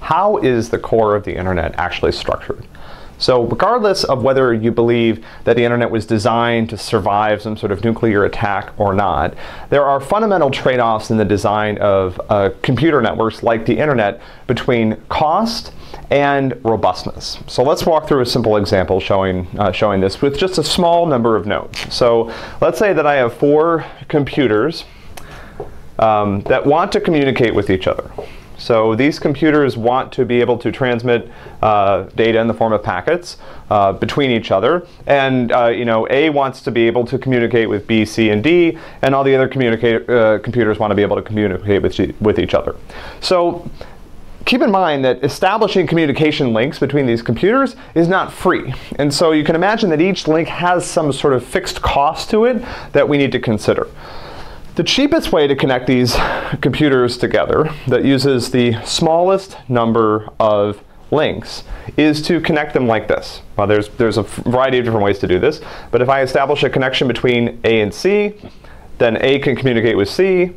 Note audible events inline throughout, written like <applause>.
How is the core of the internet actually structured? So regardless of whether you believe that the internet was designed to survive some sort of nuclear attack or not, there are fundamental trade-offs in the design of uh, computer networks like the internet between cost and robustness. So let's walk through a simple example showing, uh, showing this with just a small number of nodes. So let's say that I have four computers um, that want to communicate with each other. So these computers want to be able to transmit uh, data in the form of packets uh, between each other. And uh, you know, A wants to be able to communicate with B, C, and D, and all the other uh, computers want to be able to communicate with, with each other. So keep in mind that establishing communication links between these computers is not free. And so you can imagine that each link has some sort of fixed cost to it that we need to consider. The cheapest way to connect these <laughs> computers together that uses the smallest number of links is to connect them like this. Well, there's, there's a variety of different ways to do this, but if I establish a connection between A and C, then A can communicate with C.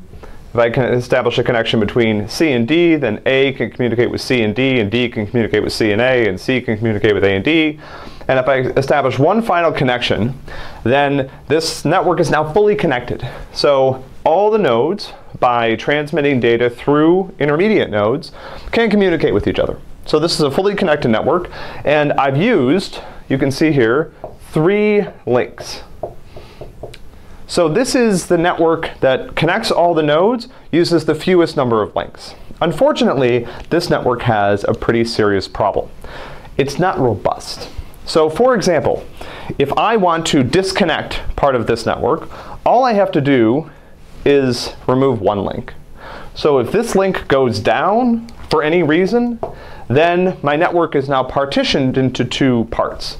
If I can establish a connection between C and D, then A can communicate with C and D, and D can communicate with C and A, and C can communicate with A and D. And if I establish one final connection, then this network is now fully connected. So all the nodes, by transmitting data through intermediate nodes, can communicate with each other. So this is a fully connected network, and I've used, you can see here, three links. So this is the network that connects all the nodes, uses the fewest number of links. Unfortunately, this network has a pretty serious problem. It's not robust. So for example, if I want to disconnect part of this network, all I have to do is remove one link. So if this link goes down for any reason, then my network is now partitioned into two parts.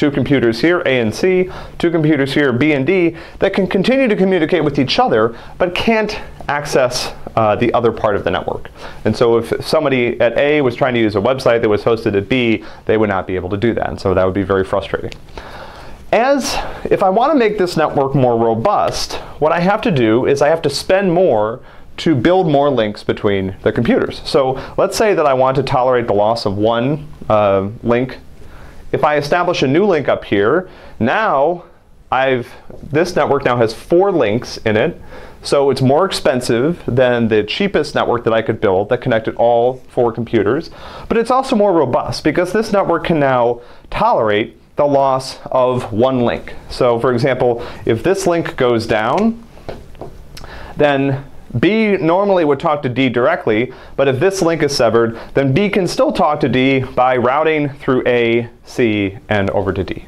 Two computers here, A and C, two computers here, B and D, that can continue to communicate with each other, but can't access uh, the other part of the network. And so if somebody at A was trying to use a website that was hosted at B, they would not be able to do that. And so that would be very frustrating. As if I want to make this network more robust, what I have to do is I have to spend more to build more links between the computers. So let's say that I want to tolerate the loss of one uh, link. If I establish a new link up here, now I've this network now has four links in it. So it's more expensive than the cheapest network that I could build that connected all four computers. But it's also more robust because this network can now tolerate the loss of one link. So for example, if this link goes down, then B normally would talk to D directly, but if this link is severed, then B can still talk to D by routing through A, C, and over to D.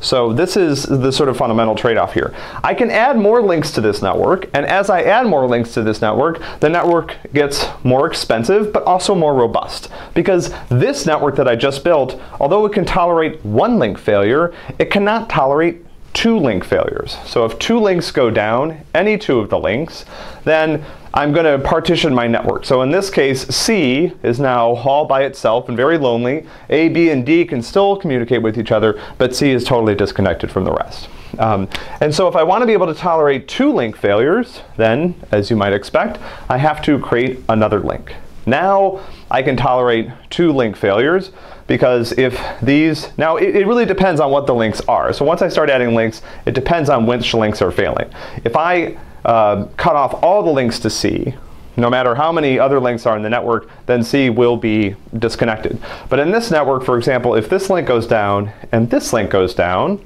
So this is the sort of fundamental trade-off here. I can add more links to this network, and as I add more links to this network, the network gets more expensive, but also more robust. Because this network that I just built, although it can tolerate one link failure, it cannot tolerate two link failures. So if two links go down, any two of the links, then I'm going to partition my network. So in this case, C is now all by itself and very lonely. A, B, and D can still communicate with each other, but C is totally disconnected from the rest. Um, and so if I want to be able to tolerate two link failures, then, as you might expect, I have to create another link. Now I can tolerate two link failures because if these, now it, it, really depends on what the links are. So once I start adding links, it depends on which links are failing. If I uh, cut off all the links to C, no matter how many other links are in the network, then C will be disconnected. But in this network, for example, if this link goes down and this link goes down,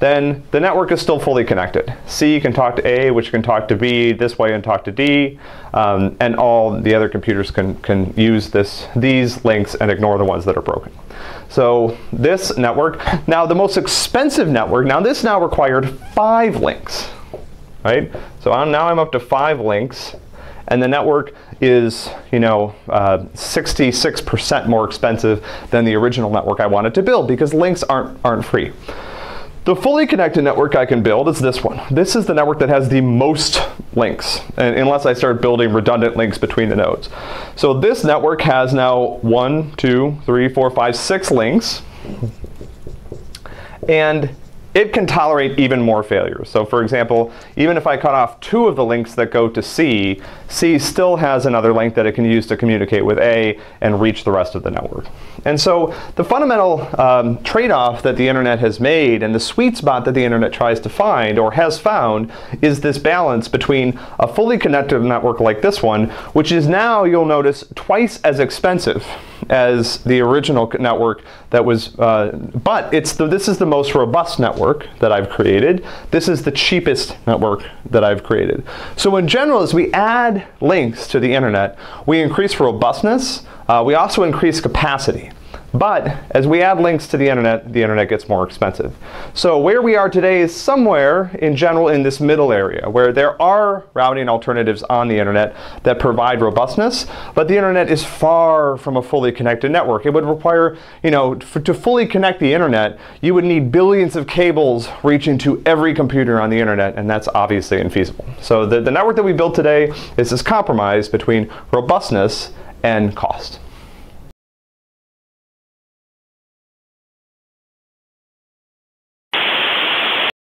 then the network is still fully connected. C can talk to A, which can talk to B this way and talk to D, um, and all the other computers can, can use this, these links and ignore the ones that are broken. So this network, now the most expensive network, now this now required five links, right? So I'm, now I'm up to five links, and the network is, you know, 66% uh, more expensive than the original network I wanted to build because links aren't, aren't free. The fully connected network I can build is this one. This is the network that has the most links, unless I start building redundant links between the nodes. So this network has now one, two, three, four, five, six links. And it can tolerate even more failures. So for example, even if I cut off two of the links that go to C, C still has another link that it can use to communicate with A and reach the rest of the network. And so the fundamental um, trade-off that the internet has made and the sweet spot that the internet tries to find or has found is this balance between a fully connected network like this one, which is now, you'll notice, twice as expensive as the original network that was, uh, but it's the, this is the most robust network that I've created. This is the cheapest network that I've created. So in general, as we add links to the internet, we increase robustness, uh, we also increase capacity. But as we add links to the internet, the internet gets more expensive. So where we are today is somewhere in general in this middle area where there are routing alternatives on the internet that provide robustness, but the internet is far from a fully connected network. It would require, you know, to fully connect the internet, you would need billions of cables reaching to every computer on the internet, and that's obviously infeasible. So the, the network that we built today is this compromise between robustness and cost.